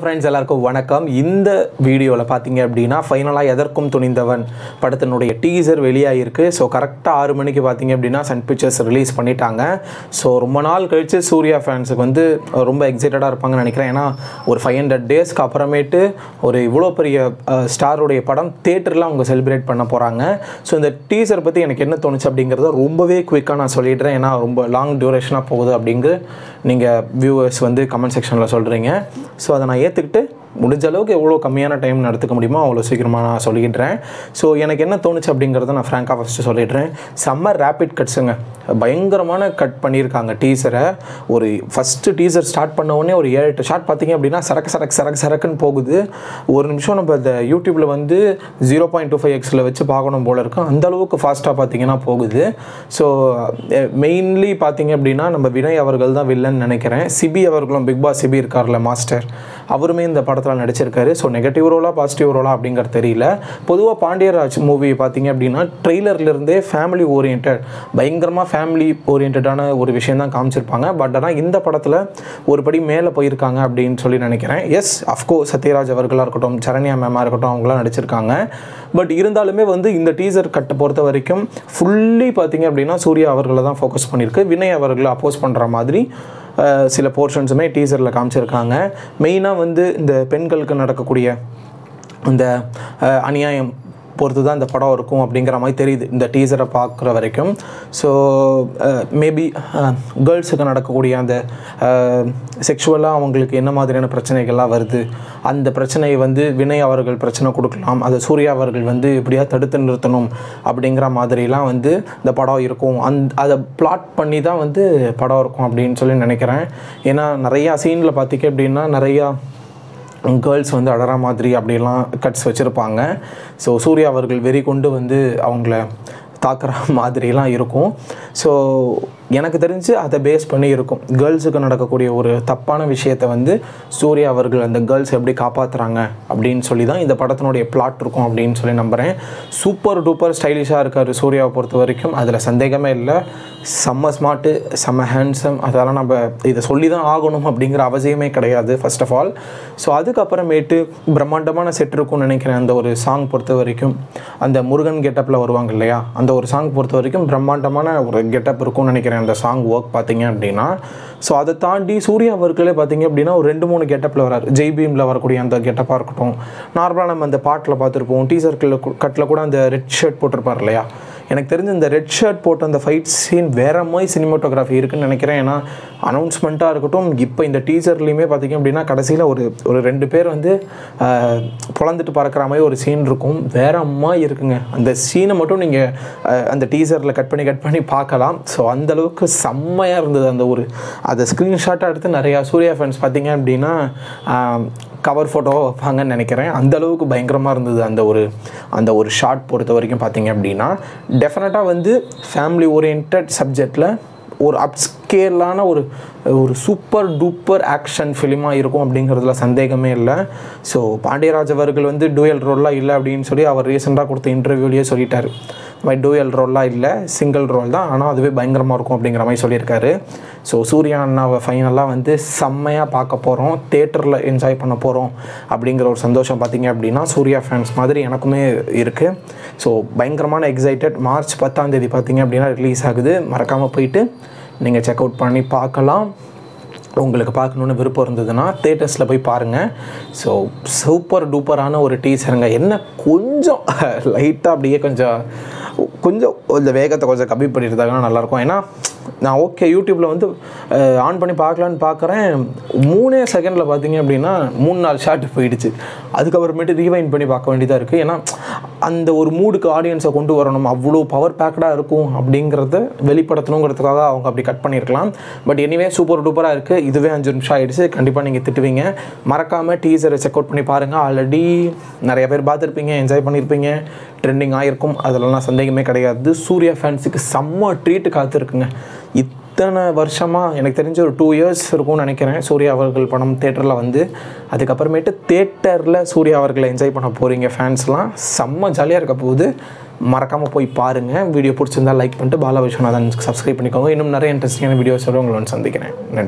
Friends எல்லாருக்கும் வணக்கம். இந்த வீடியோவில் பார்த்தீங்க அப்படின்னா ஃபைனலாக எதற்கும் துணிந்தவன் படத்தினுடைய டீசர் வெளியாகிருக்கு ஸோ கரெக்டாக ஆறு மணிக்கு பார்த்தீங்க அப்படின்னா சன் பிக்சர்ஸ் ரிலீஸ் பண்ணிட்டாங்க. ஸோ ரொம்ப நாள் கழித்து சூர்யா ஃபேன்ஸுக்கு வந்து ரொம்ப எக்ஸைட்டடாக இருப்பாங்கன்னு நினைக்கிறேன். ஏன்னா ஒரு ஃபைவ் ஹண்ட்ரட் டேஸ்க்கு அப்புறமேட்டு ஒரு இவ்வளோ பெரிய ஸ்டாருடைய படம் தேட்டரில் அவங்க செலிப்ரேட் பண்ண போகிறாங்க ஸோ இந்த டீசர் பற்றி எனக்கு என்ன தோணுச்சு அப்படிங்கிறத ரொம்பவே குயிக்காக நான் சொல்லிடுறேன். ஏன்னா ரொம்ப லாங் டியூரேஷனாக போகுது அப்படிங்கு நீங்கள் வியூவர்ஸ் வந்து கமெண்ட் செக்ஷனில் சொல்கிறீங்க ஸோ அதை நான் ஏற்றுக்கிட்டு முடிஞ்ச அளவுக்கு எவ்வளோ கம்மியான டைம் நடத்துக்க முடியுமோ அவ்வளோ சீக்கிரமாக நான் சொல்லிடுறேன் ஸோ எனக்கு என்ன தோணுச்சு அப்படிங்கிறத நான் ஃப்ராங்காக ஃபஸ்ட்டு சொல்லிடுறேன். செம்ம ரேப்பிட் கட்ஸுங்க பயங்கரமான கட் பண்ணியிருக்காங்க டீசரை ஒரு ஃபஸ்ட்டு டீசர் ஸ்டார்ட் பண்ண உடனே ஒரு ஏழு எட்டு ஷார்ட் பார்த்தீங்க அப்படின்னா சரக்கு சரக்கு சரக்கு சரக்குன்னு போகுது. ஒரு நிமிஷம் நம்ம இந்த யூடியூப்பில் வந்து ஜீரோ பாயிண்ட் டூ ஃபைவ் எக்ஸில் வச்சு பார்க்கணும் போல இருக்கும் அந்த அளவுக்கு ஃபாஸ்ட்டாக பார்த்தீங்கன்னா போகுது. ஸோ மெயின்லி பார்த்தீங்க அப்படின்னா நம்ம வினய் அவர்கள் தான் வில்லன் நினைக்கிறேன். சிபி அவர்களும் பிக் பாஸ் சிபி இருக்கார்ல மாஸ்டர் அவருமே இந்த படத்தில் நடிச்சிருக்காரு. ஸோ நெகட்டிவ் ரோலா பாசிட்டிவ் ரோலா அப்படிங்கிறது தெரியல. பொதுவாக பாண்டியராஜ் மூவி பார்த்தீங்க அப்படின்னா ட்ரெய்லர்லேருந்தே ஃபேமிலி ஓரியன்ட் பயங்கரமாக ஃபேமிலி ஓரியன்டான ஒரு விஷயம் தான் காமிச்சிருப்பாங்க. பட் ஆனால் இந்த படத்தில் ஒரு படி மேலே போயிருக்காங்க அப்படின்னு சொல்லி நினைக்கிறேன். எஸ் அஃப்கோர்ஸ் சத்யராஜ் அவர்களாக இருக்கட்டும் சரண்யா மேமாக இருக்கட்டும் அவங்களாம் நடிச்சிருக்காங்க. பட் இருந்தாலுமே வந்து இந்த டீசர் கட்டை பொறுத்த வரைக்கும் ஃபுல்லி பார்த்தீங்க அப்படின்னா சூர்யா அவர்களை தான் ஃபோக்கஸ் பண்ணியிருக்கு. வினய் அவர்களை அப்போஸ் பண்ணுற மாதிரி சில போர்ஷன்ஸுமே டீசரில் காமிச்சிருக்காங்க. மெயினாக வந்து இந்த பெண்களுக்கு நடக்கக்கூடிய இந்த அநியாயம் பொறுத்து தான் இந்த படம் இருக்கும் அப்படிங்கிற மாதிரி தெரியுது. இந்த டீசரை பார்க்குற வரைக்கும். ஸோ மேபி கேர்ள்ஸுக்கு நடக்கக்கூடிய அந்த uh, செக்ஷுவலாக அவங்களுக்கு என்ன மாதிரியான பிரச்சனைகள்லாம் வருது? அந்த பிரச்சனையை வந்து வினய் அவர்கள் பிரச்சனை கொடுக்கலாம். அதை சூர்யா அவர்கள் வந்து எப்படியா தடுத்து நிறுத்தணும் அப்படிங்கிற மாதிரிலாம் வந்து இந்த படம் இருக்கும். அந் அதை பிளாட் பண்ணி தான் வந்து படம் இருக்கும் அப்படின்னு சொல்லி நினைக்கிறேன். ஏன்னா நிறையா சீனில் பார்த்திக்க அப்படின்னா நிறையா கேர்ள்ஸ் வந்து அழற மாதிரி அப்படிலாம் கட்ஸ் வச்சுருப்பாங்க. ஸோ சூர்யா அவர்கள் வெறி கொண்டு வந்து அவங்கள தாக்குற மாதிரிலாம் இருக்கும். ஸோ எனக்கு தெரிஞ்சு அதை பேஸ் பண்ணி இருக்கும். கேர்ள்ஸுக்கு நடக்கக்கூடிய ஒரு தப்பான விஷயத்தை வந்து சூர்யா அவர்கள் அந்த கேர்ள்ஸ் எப்படி காப்பாற்றுறாங்க அப்படின்னு சொல்லி தான் இந்த படத்தினுடைய பிளாட் இருக்கும் அப்படின்னு சொல்லி நம்புகிறேன் சூப்பர் டூப்பர் ஸ்டைலிஷாக இருக்கார் சூர்யாவை பொறுத்த வரைக்கும். அதில் சந்தேகமே இல்லை. செம்ம ஸ்மார்ட்டு செம்ம ஹேண்ட்ஸம் அதெல்லாம் நம்ம இதை சொல்லி தான் ஆகணும் அப்படிங்கிற அவசியமே கிடையாது ஃபர்ஸ்ட் ஆஃப் ஆல் ஸோ அதுக்கப்புறமேட்டு பிரம்மாண்டமான செட் இருக்கும்னு நினைக்கிறேன் அந்த ஒரு சாங் பொறுத்த வரைக்கும். அந்த முருகன் கெட்டப்பில் வருவாங்க இல்லையா? அந்த ஒரு சாங் பொறுத்த வரைக்கும் பிரம்மாண்டமான ஒரு கெட்டப் இருக்கும்னு நினைக்கிறேன். அந்த சாங் ஒர்க் பார்த்தீங்க அப்படின்னா ஸோ அதை தாண்டி சூர்யா அவர்களே பார்த்தீங்க அப்படின்னா ஒரு ரெண்டு மூணு கெட்டப்பில் வராரு. ஜெய்பீமில் வரக்கூடிய அந்த கெட்டப்பாக இருக்கட்டும். நார்மலாக நம்ம அந்த பாட்டில் பார்த்துருப்போம். டீசர்க்கில் கட்டில் கூட அந்த ரெட் ஷர்ட் போட்டிருப்பார் இல்லையா? எனக்கு தெரிஞ்ச இந்த ரெட் ஷர்ட் போட்ட அந்த ஃபைட் சீன் வேற மாதிரி சினிமாட்டோகிராஃபி இருக்குன்னு நினைக்கிறேன். ஏன்னா அனௌன்ஸ்மெண்ட்டாக இருக்கட்டும் இப்போ இந்த டீச்சர்லேயுமே பார்த்தீங்க அப்படின்னா கடைசியில் ஒரு ஒரு ரெண்டு பேர் வந்து புலந்துட்டு பறக்கிற மாதிரி ஒரு சீன் இருக்கும். வேற மாதிரி இருக்குங்க. அந்த சீனை மட்டும் நீங்கள் அந்த டீசரில் கட் பண்ணி கட் பண்ணி பார்க்கலாம். ஸோ அந்த அளவுக்கு செம்மையாக இருந்தது அந்த ஒரு அதை ஸ்க்ரீன்ஷாட்டாக எடுத்து நிறையா சூர்யா ஃபேன்ஸ் பார்த்தீங்க அப்படின்னா கவர் ஃபோட்டோவாக வைப்பாங்கன்னு நினைக்கிறேன். அந்தளவுக்கு பயங்கரமாக இருந்தது அந்த ஒரு அந்த ஒரு ஷார்ட் பொறுத்த வரைக்கும் பார்த்தீங்க அப்படின்னா. டெஃபினட்டாக வந்து ஃபேமிலி ஓரியன்ட் சப்ஜெக்டில் ஒரு அப்ஸ்கேலான ஒரு ஒரு சூப்பர் டூப்பர் ஆக்ஷன் ஃபிலிமாக இருக்கும் அப்படிங்கிறதுல சந்தேகமே இல்லை. ஸோ பாண்டியராஜ் அவர்கள் வந்து டூயல் ரோல்லாம் இல்லை அப்படின்னு சொல்லி அவர் ரீசெண்டாக கொடுத்த இன்டர்வியூலேயே சொல்லிட்டார். மாதிரி டூயல் ரோல்லாம் இல்லை சிங்கிள் ரோல் தான். ஆனால் அதுவே பயங்கரமாக இருக்கும் அப்படிங்கிற மாதிரி சொல்லியிருக்காரு. ஸோ சூர்யா அண்ணாவை ஃபைனலாக வந்து செம்மையாக பார்க்க போகிறோம் தேட்டரில் என்ஜாய் பண்ண போகிறோம் அப்படிங்கிற ஒரு சந்தோஷம் பார்த்தீங்க அப்படின்னா சூர்யா ஃபேன்ஸ் மாதிரி எனக்குமே இருக்குது ஸோ பயங்கரமான எக்ஸைட்டட் மார்ச் பத்தாம் தேதி பார்த்தீங்க அப்படின்னா ரிலீஸ் ஆகுது. மறக்காமல் போயிட்டு நீங்கள் செக் அவுட் பண்ணி பார்க்கலாம். உங்களுக்கு பார்க்கணுன்னு விருப்பம் இருந்ததுன்னா தேட்டர்ஸில் போய் பாருங்கள் ஸோ சூப்பர் டூப்பரான ஒரு டீச்சருங்க என்ன கொஞ்சம் லைட்டாக அப்படியே கொஞ்சம் கொஞ்சம் இந்த வேகத்தை கொஞ்சம் கம்மி பண்ணியிருந்தாங்கன்னா நல்லாயிருக்கும். ஏன்னா நான் ஓகே யூடியூப்பில் வந்து ஆன் பண்ணி பார்க்கலான்னு பார்க்குறேன். மூணே செகண்டில் பார்த்தீங்க அப்படின்னா மூணு நாலு ஷாட் போயிடுச்சு. அதுக்கப்புறமேட்டு ரீவைன் பண்ணி பார்க்க வேண்டியதாக இருக்குது ஏன்னா அந்த ஒரு மூடுக்கு ஆடியன்ஸை கொண்டு வரணும். அவ்வளோ பவர் பேக்கடாக இருக்கும் அப்படிங்கிறத வெளிப்படுத்தணுங்கிறதுக்காக அவங்க அப்படி கட் பண்ணியிருக்கலாம். பட் எனிவே சூப்பர் டூப்பராக இருக்குது இதுவே அஞ்சு நிமிஷம் ஆகிடுச்சு கண்டிப்பாக நீங்கள் திட்டுவீங்க. மறக்காமல் டீசரை செக் அவுட் பண்ணி பாருங்கள் ஆல்ரெடி நிறைய பேர் பார்த்துருப்பீங்க என்ஜாய் பண்ணியிருப்பீங்க. ட்ரெண்டிங் ஆகிருக்கும் அதிலலாம் சந்தேகமே கிடையாது. சூர்யா ஃபேன்ஸுக்கு செம்ம ட்ரீட்டு காத்திருக்குங்க. இத்தனை வருஷமாக எனக்கு தெரிஞ்ச ஒரு டூ இயர்ஸ் இருக்கும்னு நினைக்கிறேன். சூர்யா அவர்கள் படம் தேட்டரில் வந்து. அதுக்கப்புறமேட்டு தேட்டரில் சூர்யா அவர்களை என்ஜாய் பண்ண போகிறீங்க ஃபேன்ஸ்லாம் செம்ம ஜாலியாக இருக்க போகுது. மறக்காமல் போய் பாருங்கள் வீடியோ பிடிச்சிருந்தா லைக் பண்ணிட்டு பாலா விஸ்வநாதன் சப்ஸ்கிரைப் பண்ணிக்கோங்க. இன்னும் நிறைய இன்ட்ரெஸ்டிங்கான வீடியோஸோடு உங்களை வந்து சந்திக்கிறேன். நன்றி.